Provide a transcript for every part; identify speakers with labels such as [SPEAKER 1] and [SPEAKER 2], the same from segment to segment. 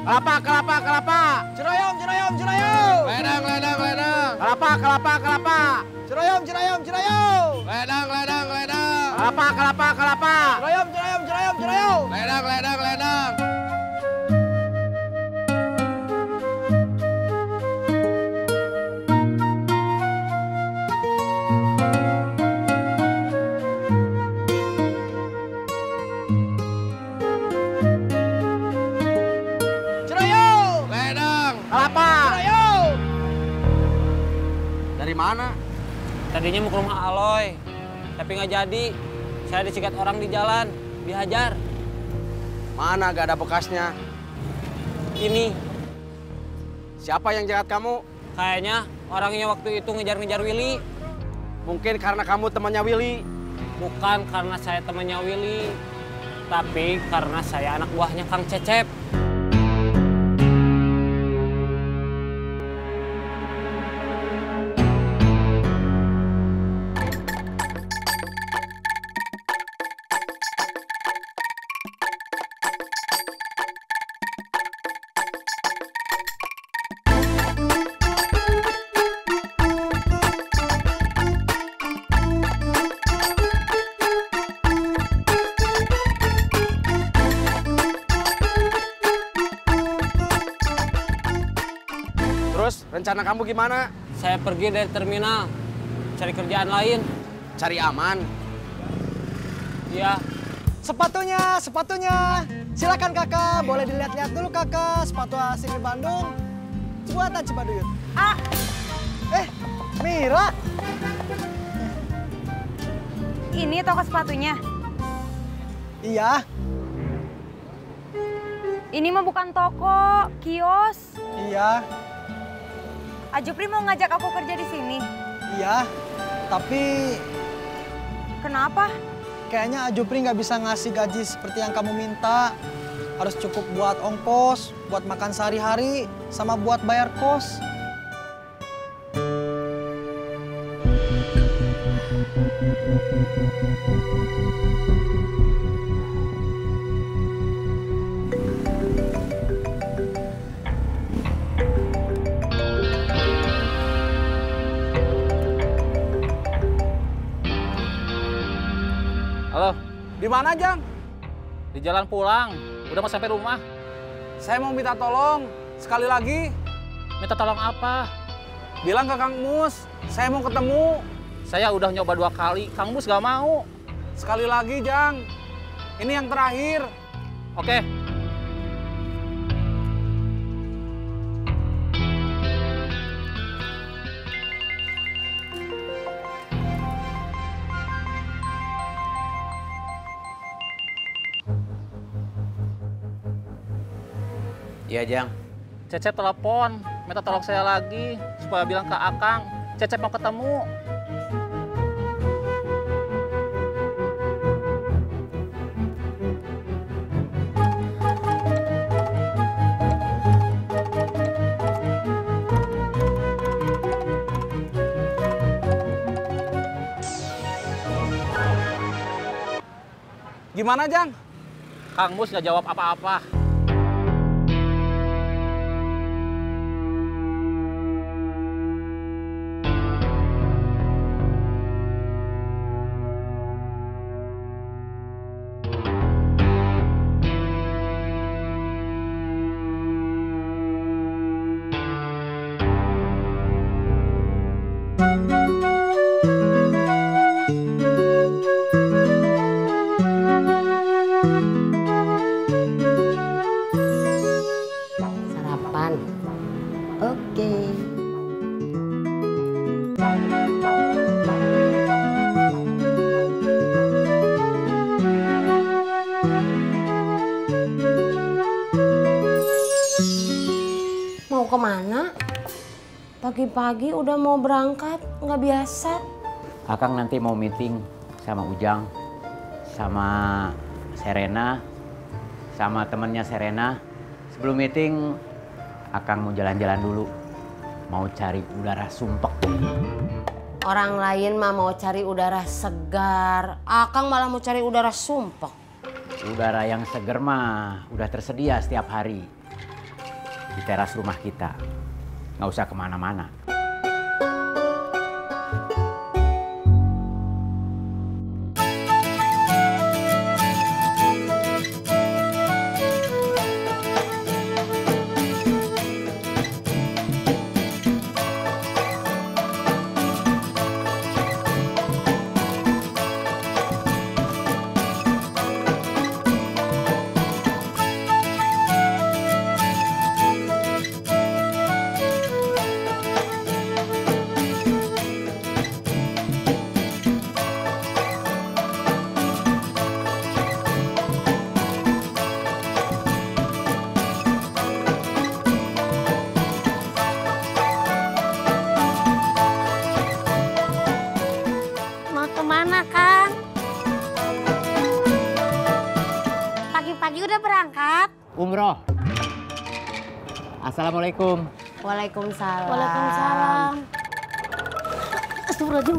[SPEAKER 1] Kelapa, kelapa, kelapa.
[SPEAKER 2] Ciroyom, Ciroyom, Ciroyom.
[SPEAKER 1] Ledang, ledang, ledang.
[SPEAKER 2] Kelapa, kelapa, kelapa. Ciroyom, Ciroyom, Ciroyom.
[SPEAKER 1] Ledang, ledang, ledang.
[SPEAKER 2] Kelapa, kelapa, kelapa. Ciroyom, Ciroyom, Ciroyom, Ciroyom.
[SPEAKER 1] Ledang, ledang, ledang. Mana?
[SPEAKER 3] Tadinya mau ke rumah Aloy, tapi nggak jadi. Saya dicegat orang di jalan, dihajar.
[SPEAKER 1] Mana gak ada bekasnya?
[SPEAKER 3] Ini
[SPEAKER 1] Siapa yang jahat kamu?
[SPEAKER 3] kayaknya orangnya waktu itu ngejar-ngejar Willy.
[SPEAKER 1] Mungkin karena kamu temannya Willy.
[SPEAKER 3] Bukan karena saya temannya Willy, tapi karena saya anak buahnya Kang Cecep.
[SPEAKER 1] Rencana kamu gimana?
[SPEAKER 3] Saya pergi dari terminal, cari kerjaan lain.
[SPEAKER 1] Cari aman.
[SPEAKER 3] Ya,
[SPEAKER 2] Sepatunya, sepatunya. Silakan kakak, boleh dilihat-lihat dulu kakak. Sepatu asli Bandung. Buatan Cipaduyut.
[SPEAKER 4] Ah,
[SPEAKER 2] Eh, Mira.
[SPEAKER 4] ini toko sepatunya.
[SPEAKER 2] Iya,
[SPEAKER 4] Ini mah bukan toko, kios.
[SPEAKER 2] iya,
[SPEAKER 4] Ajupri mau ngajak aku kerja di sini.
[SPEAKER 2] iya. Tapi
[SPEAKER 4] Kenapa?
[SPEAKER 2] kayaknya Ajupri nggak bisa ngasih gaji seperti yang kamu minta. Harus cukup buat ongkos, buat makan sehari-hari, sama buat bayar kos.
[SPEAKER 5] Mana, Jang?
[SPEAKER 6] di jalan pulang. Udah mau sampai rumah.
[SPEAKER 5] Saya mau minta tolong. Sekali lagi,
[SPEAKER 6] Minta tolong apa?
[SPEAKER 5] bilang ke Kang Mus, saya mau ketemu.
[SPEAKER 6] Saya udah nyoba dua kali, Kang Mus gak mau.
[SPEAKER 5] Sekali lagi, Jang. Ini yang terakhir.
[SPEAKER 6] Oke,
[SPEAKER 1] Iya, Jang.
[SPEAKER 6] Cecep telepon, minta tolong saya lagi supaya bilang ke Akang, Cecep mau ketemu.
[SPEAKER 5] Gimana, Jang?
[SPEAKER 6] Kang Mus gak jawab apa-apa.
[SPEAKER 7] Pagi-pagi udah mau berangkat, nggak biasa.
[SPEAKER 8] Akang nanti mau meeting sama Ujang, sama Serena, sama temennya Serena. Sebelum meeting, Akang mau jalan-jalan dulu. Mau cari udara sumpek.
[SPEAKER 7] Orang lain mah mau cari udara segar, Akang malah mau cari udara sumpek.
[SPEAKER 8] Udara yang seger mah udah tersedia setiap hari. di teras rumah kita. Nggak usah
[SPEAKER 7] ke
[SPEAKER 8] mana-mana. Assalamualaikum.
[SPEAKER 7] Waalaikumsalam. Waalaikumsalam. Astagfirullahaladzim.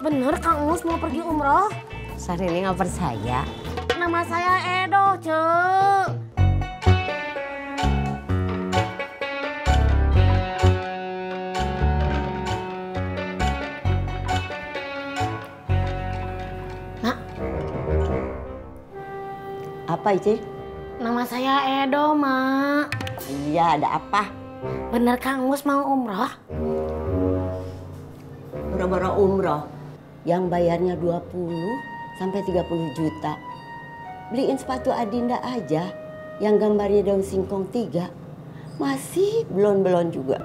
[SPEAKER 7] Bener Kang Mus mau pergi umroh? Sari ini nggak percaya. Nama saya Edo, Cek.
[SPEAKER 9] Apa itu?
[SPEAKER 7] Nama saya Edo, Mak.
[SPEAKER 9] Iya, ada apa?
[SPEAKER 7] Bener Kang Mus mau umroh?
[SPEAKER 9] Boro-boro umroh yang bayarnya 20 sampai 30 juta. Beliin sepatu Adinda aja yang gambarnya daun singkong tiga. Masih belon-belon juga.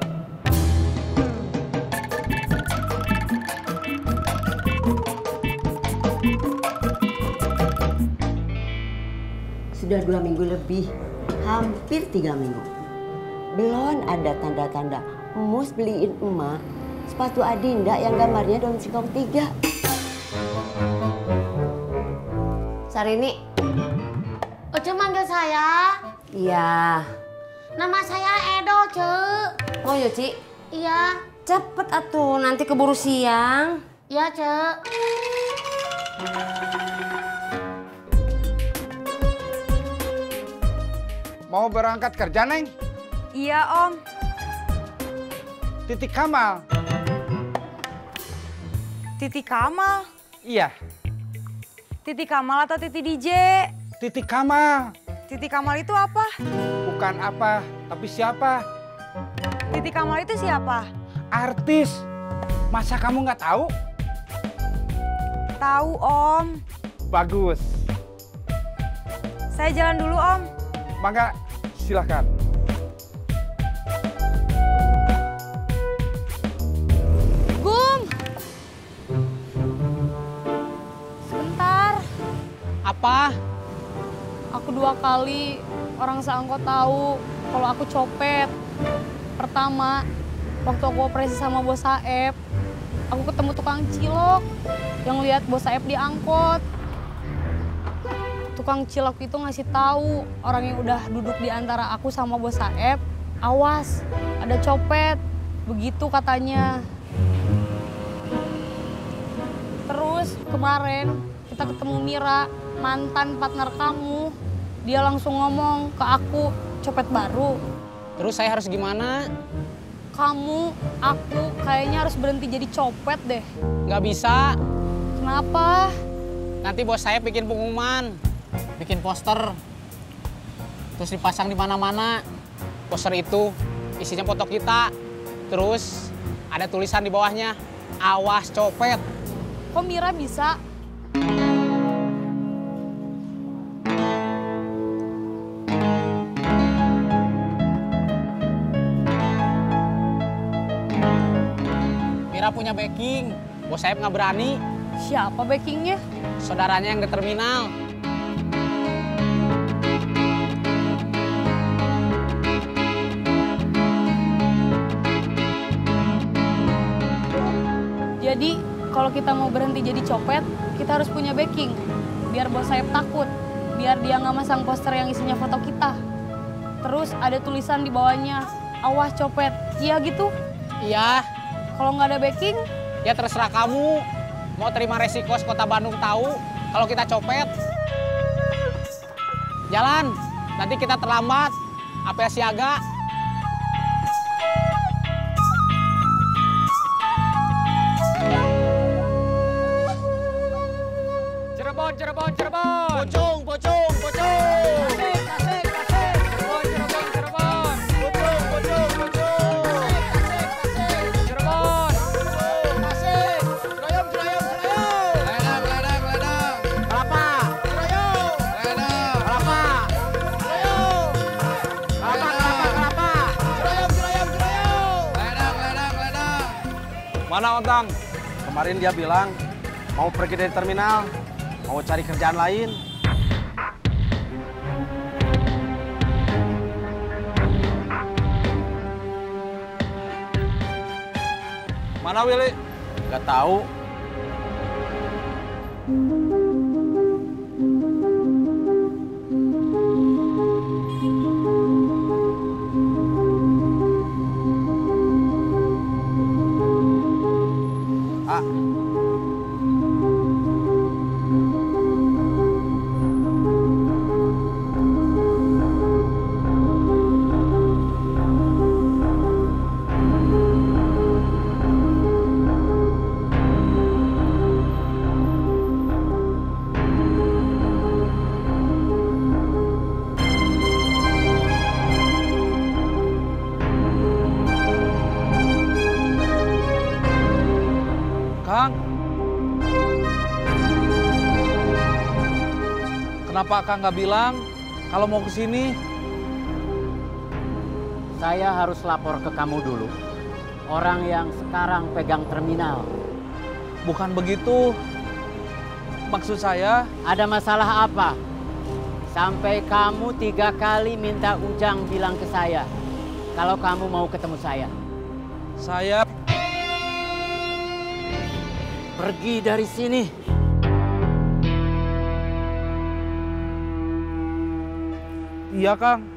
[SPEAKER 9] Sudah dua minggu lebih, hampir tiga minggu. Belum ada tanda-tanda mus beliin emak sepatu Adinda yang gambarnya daun singkong tiga.
[SPEAKER 7] Sarini. Oce manggil saya.
[SPEAKER 9] Iya.
[SPEAKER 7] Nama saya Edo, Cek.
[SPEAKER 9] Oh ya, Ci.
[SPEAKER 7] Iya.
[SPEAKER 9] Cepet atuh, nanti keburu siang.
[SPEAKER 7] Iya, Cek.
[SPEAKER 5] Mau berangkat kerja, Neng?
[SPEAKER 4] Iya om,
[SPEAKER 5] Titik Kamal.
[SPEAKER 4] Titi Kamal.
[SPEAKER 5] Iya,
[SPEAKER 4] Titi Kamal atau Titi DJ?
[SPEAKER 5] Titik Kamal.
[SPEAKER 4] Titi Kamal itu apa?
[SPEAKER 5] Bukan apa, tapi siapa?
[SPEAKER 4] Titi Kamal itu siapa?
[SPEAKER 5] Artis. Masa kamu nggak tahu?
[SPEAKER 4] Tahu om.
[SPEAKER 5] Bagus.
[SPEAKER 4] Saya jalan dulu om.
[SPEAKER 5] Mangga, silakan.
[SPEAKER 4] Gum. Sebentar.
[SPEAKER 3] Apa?
[SPEAKER 10] Aku dua kali orang seangkot tahu kalau aku copet. Pertama, waktu aku operasi sama bos Saeb, aku ketemu tukang cilok yang lihat bos Saeb diangkot. Tukang cilok itu ngasih tahu orang yang udah duduk di antara aku sama bos Saeb, awas, ada copet. Begitu katanya. Terus kemarin kita ketemu Mira, mantan partner kamu. Dia langsung ngomong ke aku, copet baru.
[SPEAKER 3] Terus saya harus gimana?
[SPEAKER 10] Kamu, aku kayaknya harus berhenti jadi copet deh.
[SPEAKER 3] Nggak bisa.
[SPEAKER 10] Kenapa?
[SPEAKER 3] Nanti bos saya bikin pengumuman, bikin poster, terus dipasang di mana-mana. Poster itu isinya foto kita, terus ada tulisan di bawahnya, awas copet.
[SPEAKER 10] Kok Mira bisa?
[SPEAKER 3] Mira punya backing, bos saya nggak berani.
[SPEAKER 10] Siapa backingnya?
[SPEAKER 3] Saudaranya yang di terminal.
[SPEAKER 10] Jadi kalau kita mau berhenti jadi copet, kita harus punya backing. Biar bos sayap takut. Biar dia nggak masang poster yang isinya foto kita. Terus ada tulisan di bawahnya, awas copet. Iya gitu?
[SPEAKER 3] Iya,
[SPEAKER 10] Kalau nggak ada backing,
[SPEAKER 3] ya terserah kamu. Mau terima resiko kota Bandung tahu kalau kita copet. Jalan, nanti kita terlambat. Apa ya siaga?
[SPEAKER 1] Cirebon, Cirebon. Pocong, pocong, pocong. Cirebon, Cirebon, Cirebon. Ledang, ledang, ledang. Kelapa. Ledang. Kelapa. Kelapa, kelapa, kelapa. Ledang, ledang, ledang.
[SPEAKER 5] Mana Otang?
[SPEAKER 1] Kemarin dia bilang mau pergi dari terminal, mau cari kerjaan lain.
[SPEAKER 5] Mana Willy?
[SPEAKER 1] Gak tahu.
[SPEAKER 5] Kenapa Kang nggak bilang kalau mau ke sini?
[SPEAKER 8] Saya harus lapor ke kamu dulu. Orang yang sekarang pegang terminal.
[SPEAKER 5] Bukan begitu. Maksud saya,
[SPEAKER 8] Ada masalah apa? Sampai kamu tiga kali minta Ujang bilang ke saya. Kalau kamu mau ketemu saya.
[SPEAKER 5] saya
[SPEAKER 8] Pergi dari sini.
[SPEAKER 5] Iya Kang.